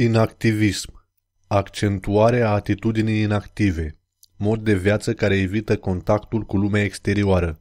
Inactivism. Accentuarea atitudinii inactive. Mod de viață care evită contactul cu lumea exterioară.